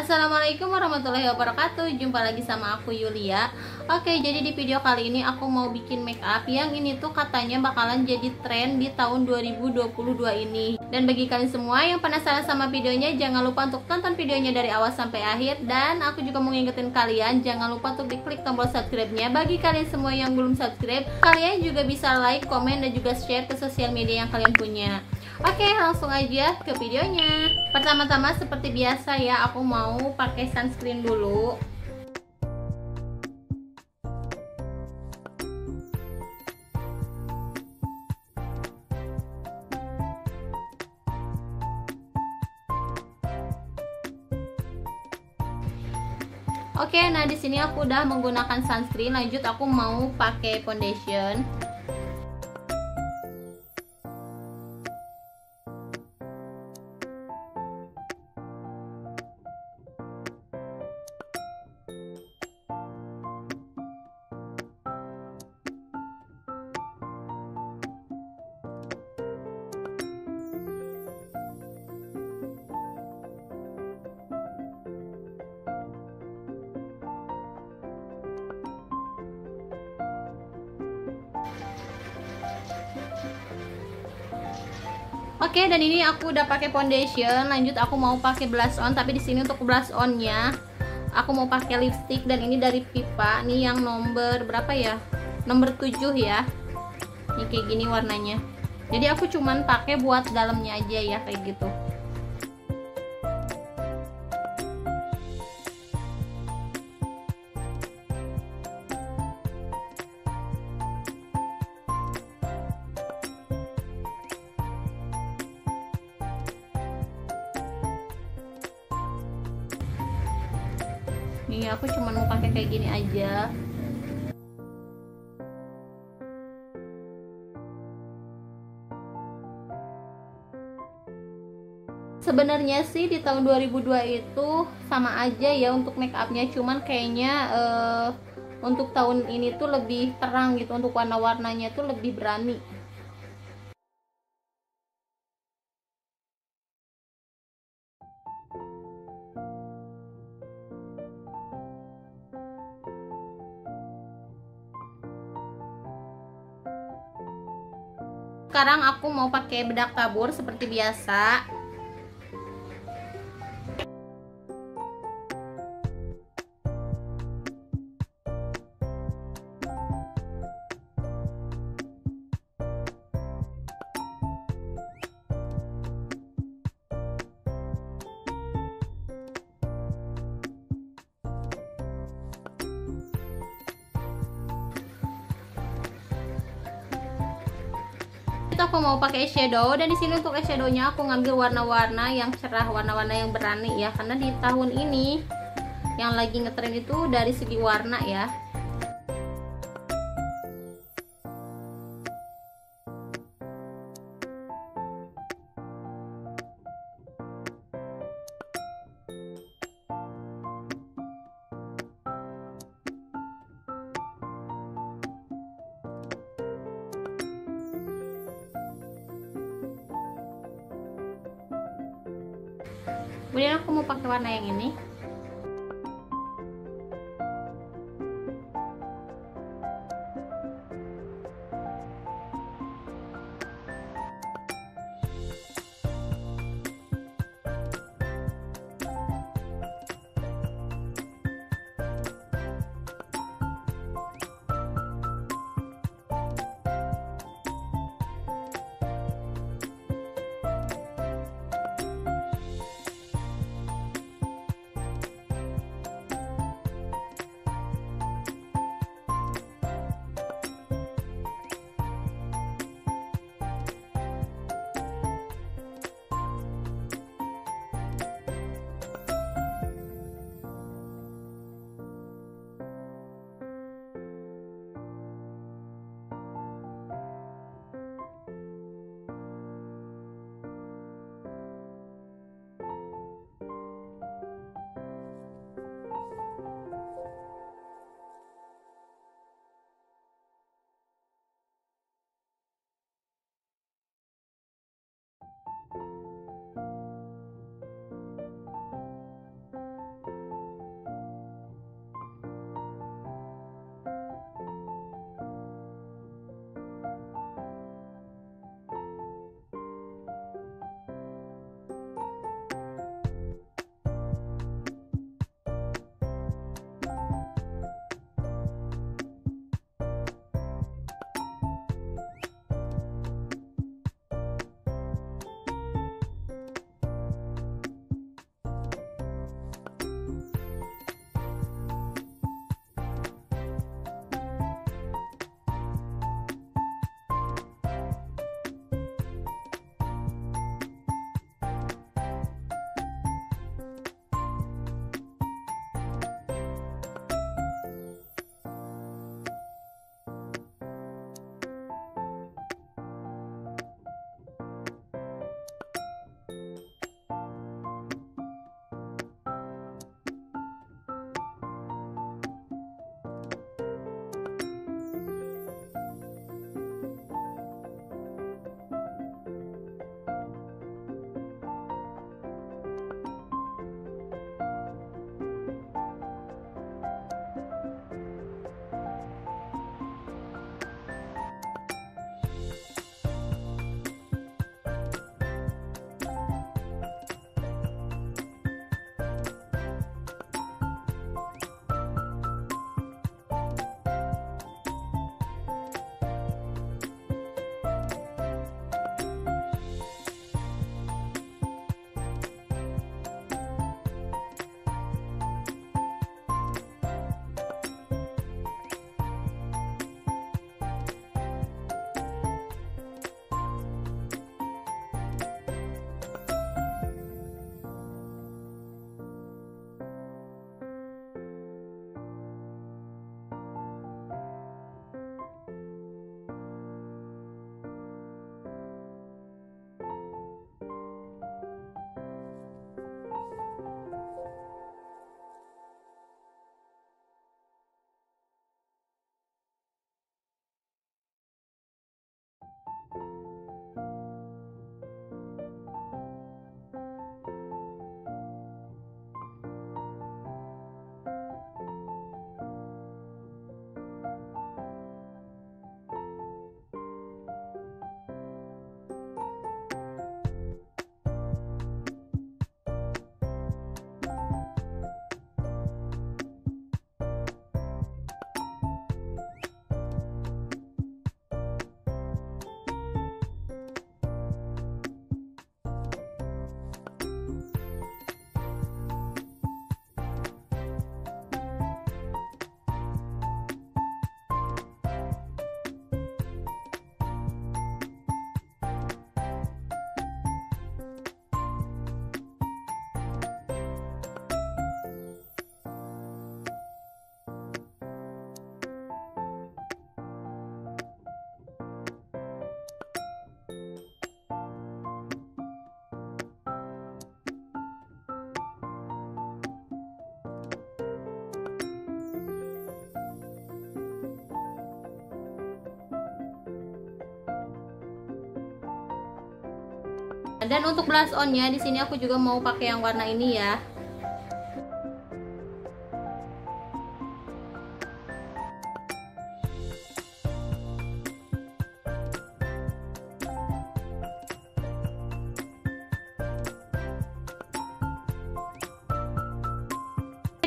Assalamualaikum warahmatullahi wabarakatuh. Jumpa lagi sama aku Yulia. Oke jadi di video kali ini aku mau bikin make up Yang ini tuh katanya bakalan jadi tren di tahun 2022 ini. Dan bagi kalian semua yang penasaran sama videonya Jangan lupa untuk tonton videonya dari awal sampai akhir. Dan aku juga mau ngingetin kalian Jangan lupa untuk diklik tombol subscribe-nya. Bagi kalian semua yang belum subscribe Kalian juga bisa like, komen, dan juga share ke sosial media yang kalian punya Oke langsung aja ke videonya Pertama-tama seperti biasa ya aku mau pakai sunscreen dulu Oke, nah di sini aku udah menggunakan sunscreen. Lanjut aku mau pakai foundation. Oke, dan ini aku udah pakai foundation. Lanjut aku mau pakai blush on, tapi di sini untuk blush onnya aku mau pakai lipstick dan ini dari Pipa. Nih yang nomor berapa ya? Nomor 7 ya. Ini kayak gini warnanya. Jadi aku cuman pakai buat dalamnya aja ya kayak gitu. Nih aku cuma mau pakai kayak gini aja. Sebenarnya sih di tahun 2002 itu sama aja ya untuk make upnya cuman kayaknya uh, untuk tahun ini tuh lebih terang gitu untuk warna-warnanya tuh lebih berani sekarang aku mau pakai bedak tabur seperti biasa itu aku mau pakai shadow. Dan di sini untuk eyeshadownya aku ngambil warna-warna yang cerah warna-warna yang berani ya. Karena di tahun ini yang lagi ngetren itu dari segi warna ya kemudian aku mau pakai warna yang ini dan untuk blush onnya di sini aku juga mau pakai yang warna ini ya.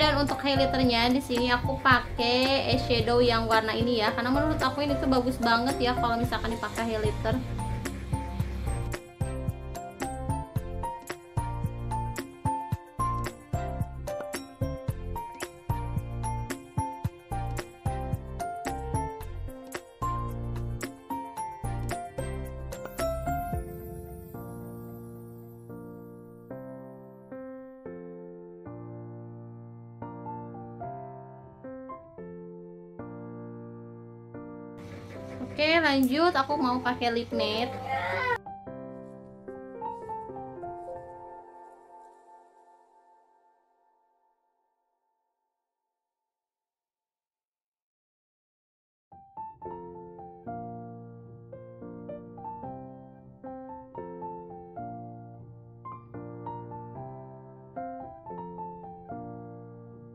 Dan untuk highlighternya di sini aku pakai eyeshadow yang warna ini ya. Karena menurut aku ini tuh bagus banget ya kalau misalkan dipakai highlighter Oke lanjut. Aku mau pakai lip matte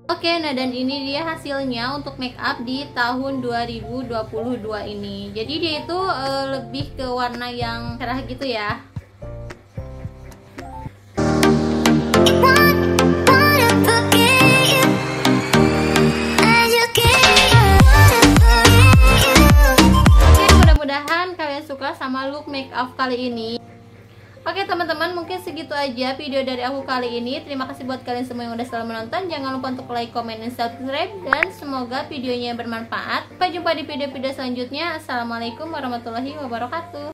Oke, nah dan ini dia hasilnya untuk make up di tahun 2022 ini. Jadi dia itu uh, lebih ke warna yang cerah gitu ya. Oke, mudah-mudahan kalian suka sama look make up kali ini. Oke teman-teman mungkin segitu aja video dari aku kali ini. Terima kasih buat kalian semua yang udah selalu menonton. Jangan lupa untuk like, comment, dan subscribe. Dan semoga videonya bermanfaat. Sampai jumpa di video-video selanjutnya. Assalamualaikum warahmatullahi wabarakatuh